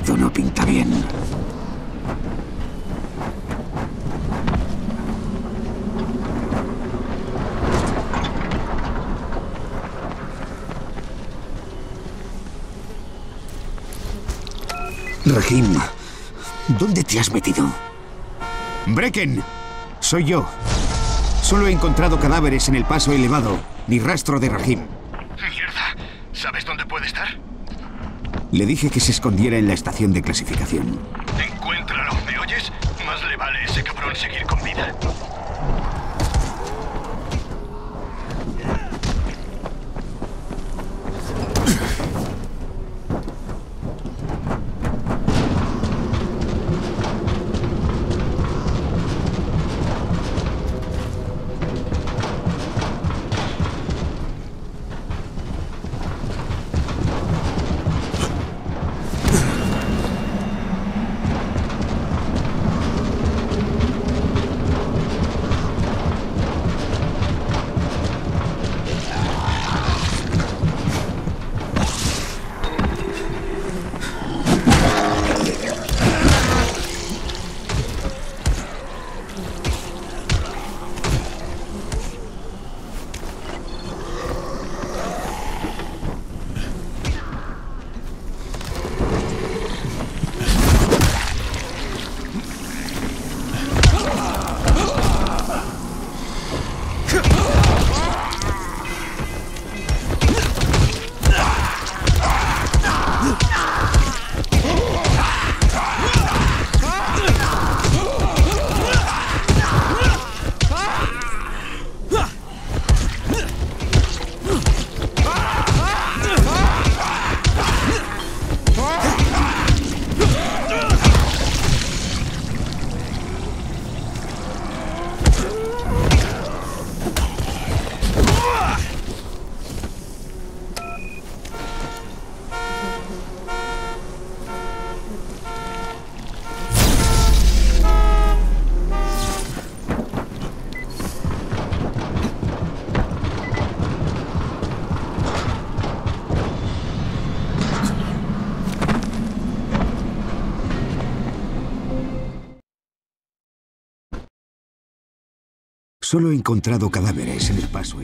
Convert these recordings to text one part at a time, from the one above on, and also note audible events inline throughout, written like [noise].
Esto no pinta bien. Rahim, ¿dónde te has metido? Brecken, soy yo. Solo he encontrado cadáveres en el paso elevado, ni rastro de Rahim. Mierda. ¿Sabes dónde puede estar? Le dije que se escondiera en la estación de clasificación. Solo he encontrado cadáveres en el paso.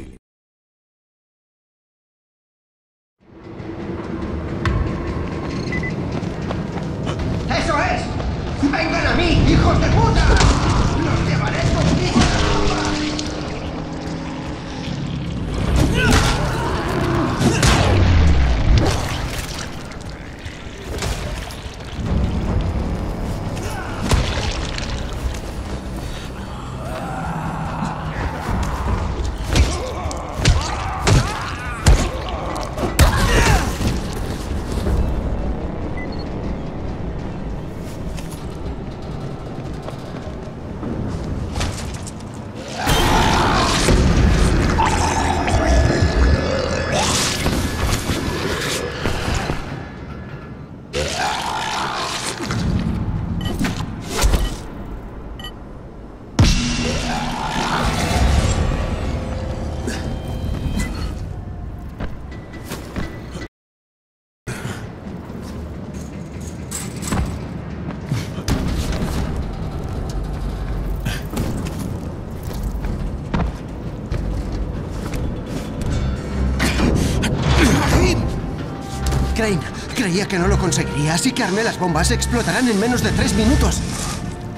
Crane, creía que no lo conseguiría, así que armé las bombas. Explotarán en menos de tres minutos.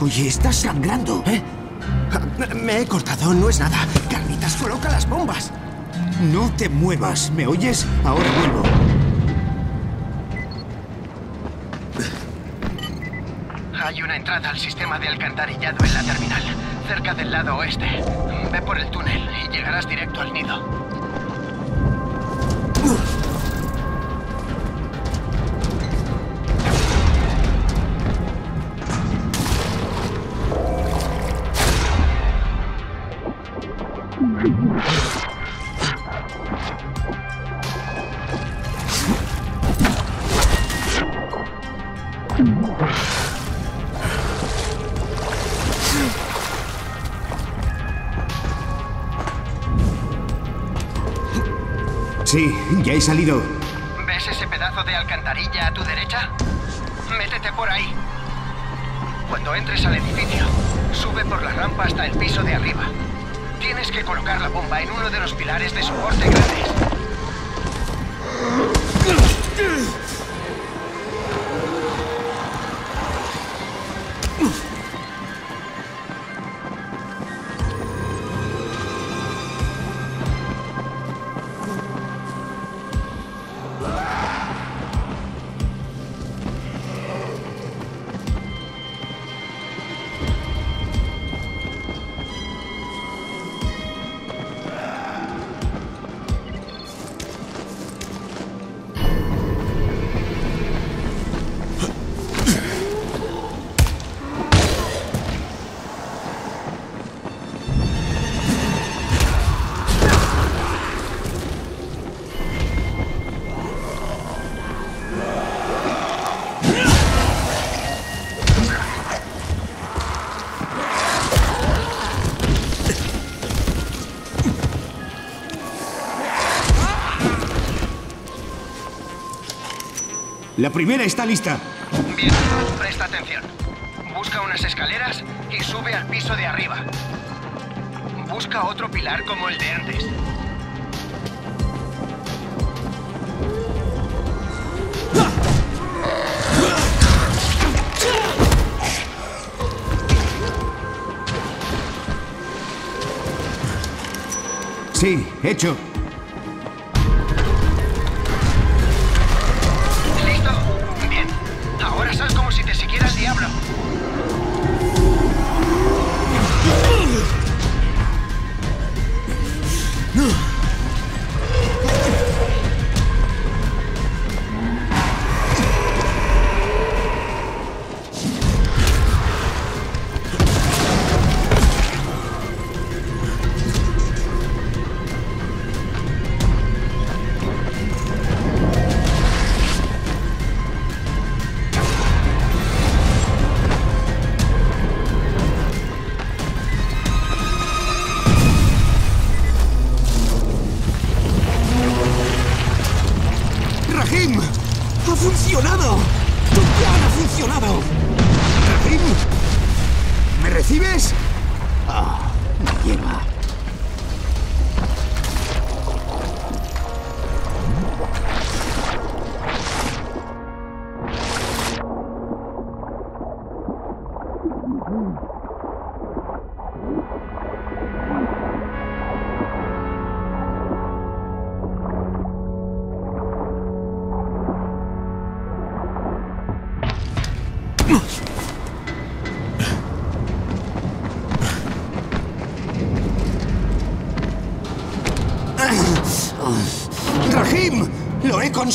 Oye, estás sangrando. ¿Eh? Me he cortado, no es nada. Carnitas, coloca las bombas. No te muevas, ¿me oyes? Ahora vuelvo. Hay una entrada al sistema de alcantarillado en la terminal, cerca del lado oeste. Ve por el túnel y llegarás directo al nido. Sí, ya he salido. ¿Ves ese pedazo de alcantarilla a tu derecha? Métete por ahí. Cuando entres al edificio, sube por la rampa hasta el piso de arriba. Tienes que colocar la bomba en uno de los pilares de soporte grandes. La primera está lista. Bien, presta atención. Busca unas escaleras y sube al piso de arriba. Busca otro pilar como el de antes. Sí, hecho.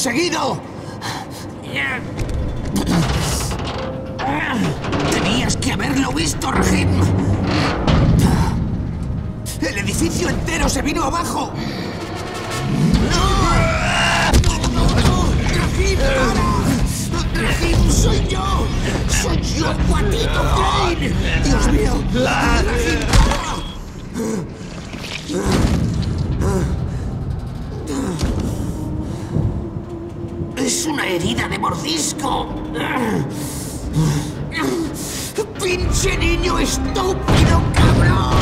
Conseguido! Tenías que haberlo visto, Rahim. ¡El edificio entero se vino abajo! ¡Rahim, para! ¡Rahim, soy yo! ¡Soy yo, Guatito Crane! ¡Dios mío! ¡Rahim, para! ¡Es una herida de mordisco! ¡Pinche niño estúpido, cabrón!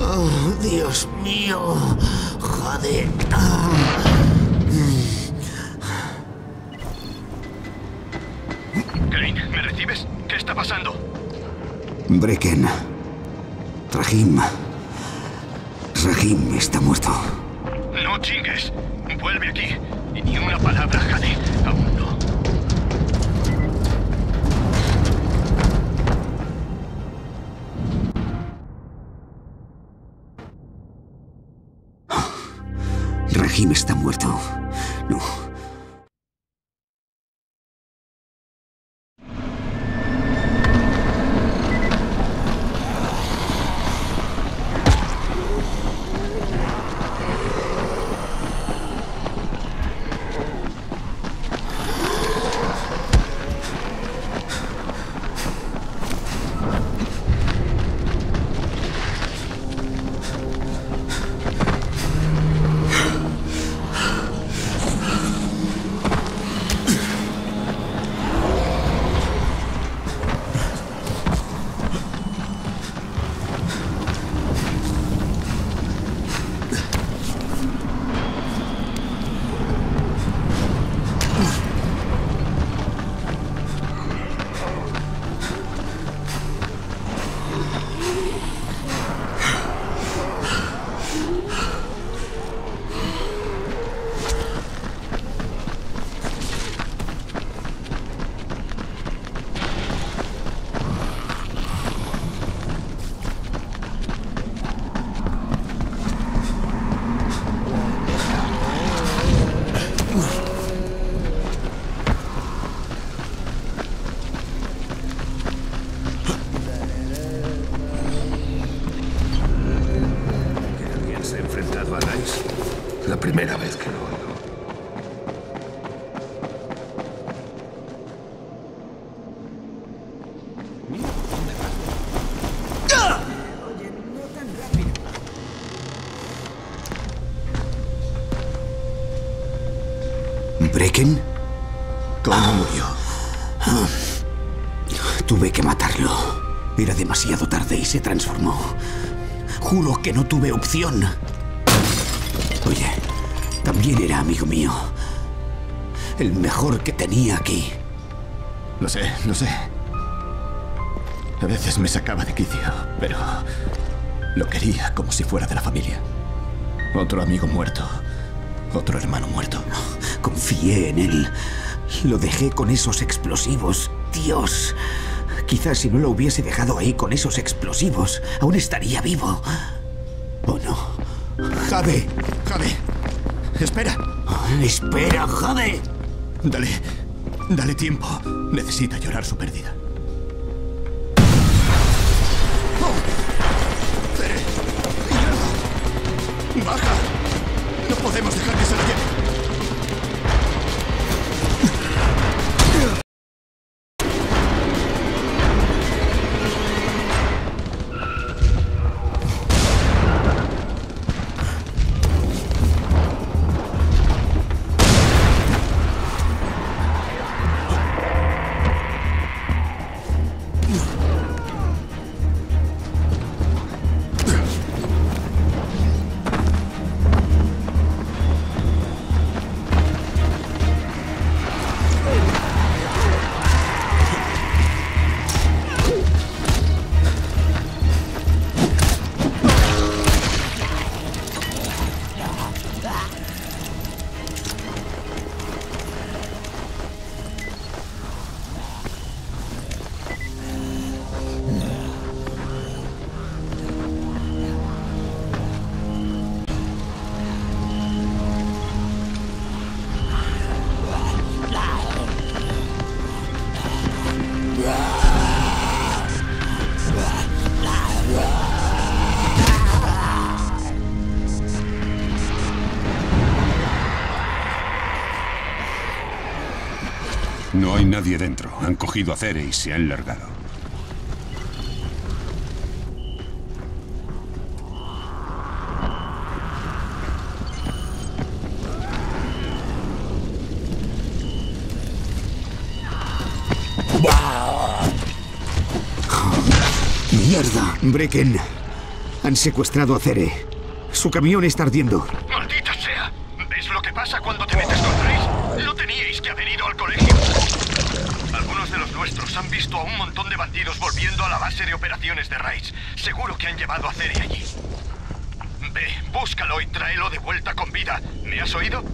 Oh, Dios mío. Joder. Crane, ¿me recibes? ¿Qué está pasando? Brecken. Rahim. Rahim está muerto. Chingues. Vuelve aquí. Y ni una palabra, Jade. Aún no. [gasps] Rahim está muerto. No. Vez que lo oigo. ¿Brecken? ¿Cómo murió? Tuve que matarlo. Era demasiado tarde y se transformó. Juro que no tuve opción. Oye, también era amigo mío. El mejor que tenía aquí. Lo sé, lo sé. A veces me sacaba de quicio, pero lo quería como si fuera de la familia. Otro amigo muerto, otro hermano muerto. Confié en él. Lo dejé con esos explosivos. Dios. Quizás si no lo hubiese dejado ahí con esos explosivos, aún estaría vivo. ¿O no? Jade, Jade, espera. Espera, Jade. Dale, dale tiempo. Necesita llorar su pérdida. ¡Oh! ¡Baja! No podemos dejar No hay nadie dentro. Han cogido a Cere y se han largado. ¡Mierda! Brecken. Han secuestrado a Cere. Su camión está ardiendo. Han visto a un montón de bandidos volviendo a la base de operaciones de Raids. Seguro que han llevado a Ceri allí. Ve, búscalo y tráelo de vuelta con vida. ¿Me has oído?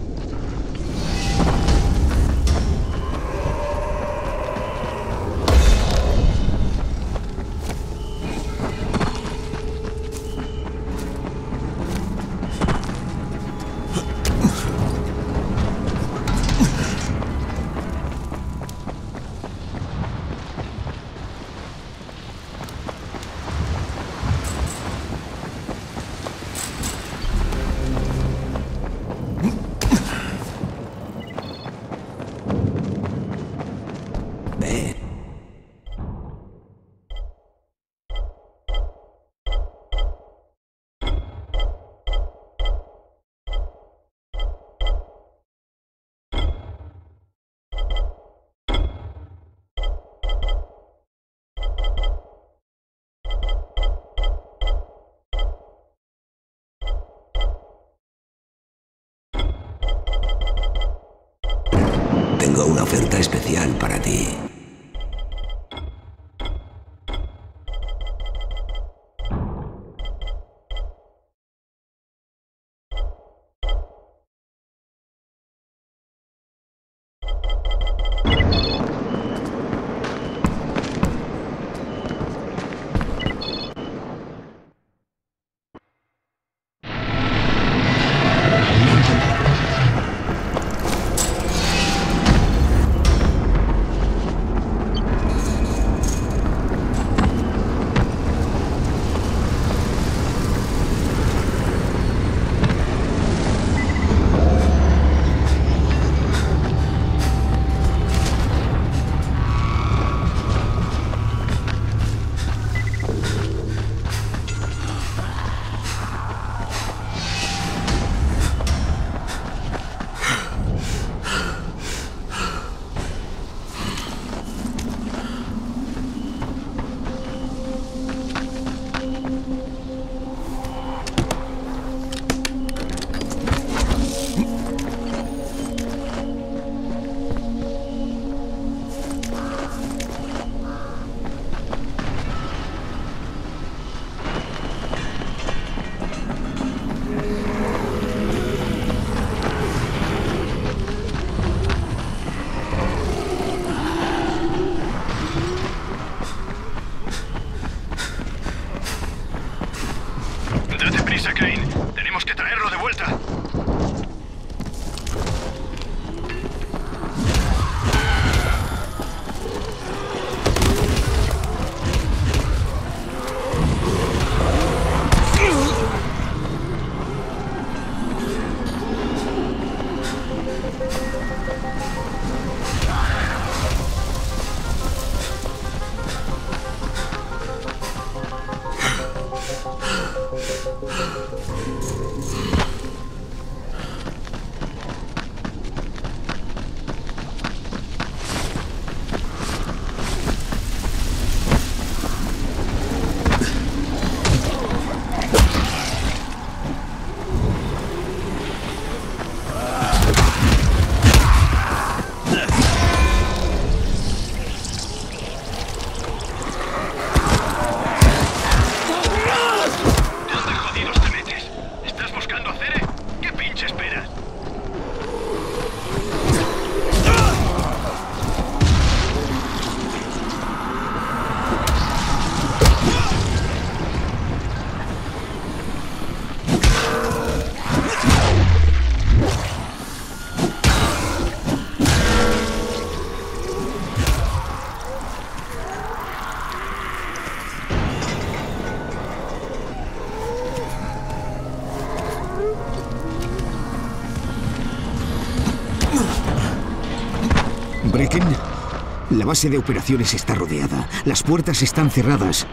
Especial para ti. Base de operaciones está rodeada. Las puertas están cerradas.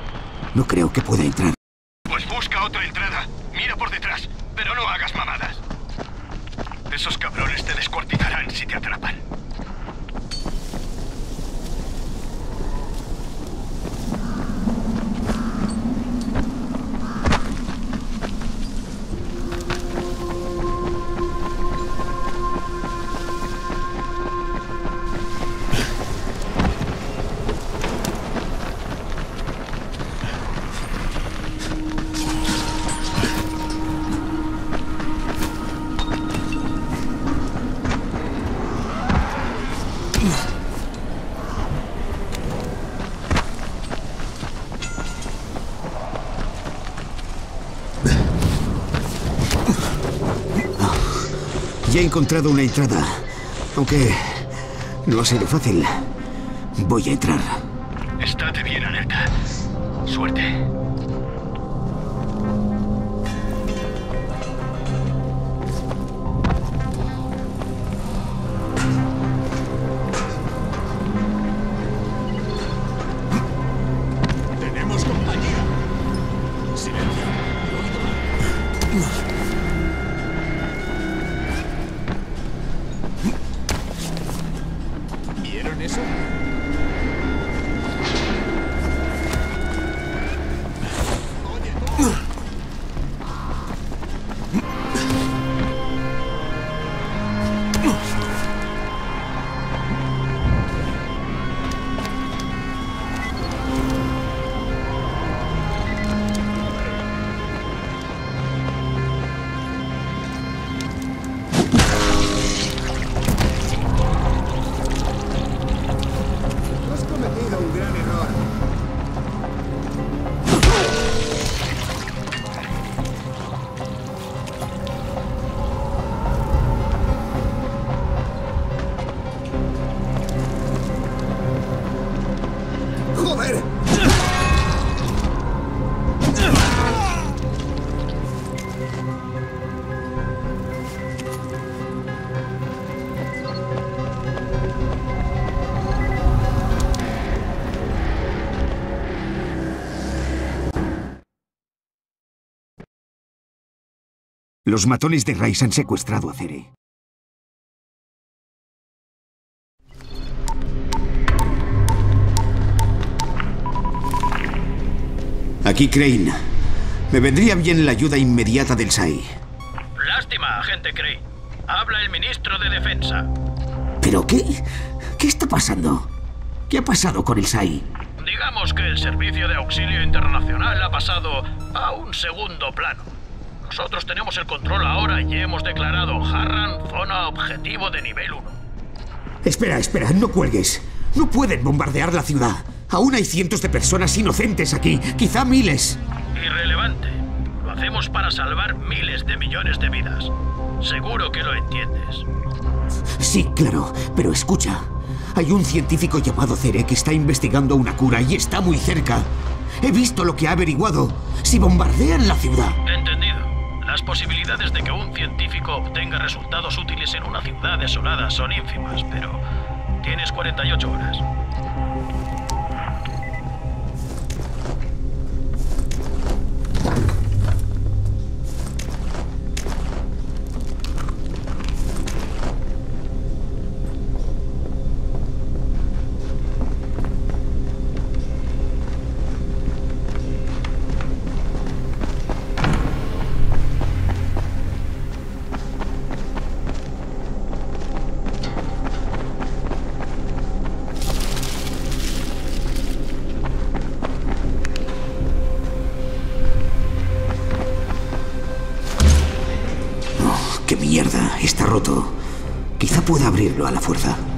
No creo que pueda entrar. Pues busca otra entrada. Mira por detrás, pero no hagas mamadas. Esos cabrones te descuartizarán si te atrapan. Ya he encontrado una entrada. Aunque no ha sido fácil. Voy a entrar. Estate bien alerta. Suerte. Los matones de Rice han secuestrado a Cere. Aquí Crane. Me vendría bien la ayuda inmediata del SAI. Lástima, agente Crane. Habla el ministro de Defensa. ¿Pero qué? ¿Qué está pasando? ¿Qué ha pasado con el SAI? Digamos que el servicio de auxilio internacional ha pasado a un segundo plano. Nosotros tenemos el control ahora y hemos declarado Harran zona objetivo de nivel 1. Espera, espera, no cuelgues. No pueden bombardear la ciudad. Aún hay cientos de personas inocentes aquí, quizá miles. Irrelevante. Lo hacemos para salvar miles de millones de vidas. Seguro que lo entiendes. Sí, claro, pero escucha. Hay un científico llamado Cere que está investigando una cura y está muy cerca. He visto lo que ha averiguado. Si bombardean la ciudad. Las posibilidades de que un científico obtenga resultados útiles en una ciudad desolada son ínfimas, pero tienes 48 horas. Abrirlo a la fuerza.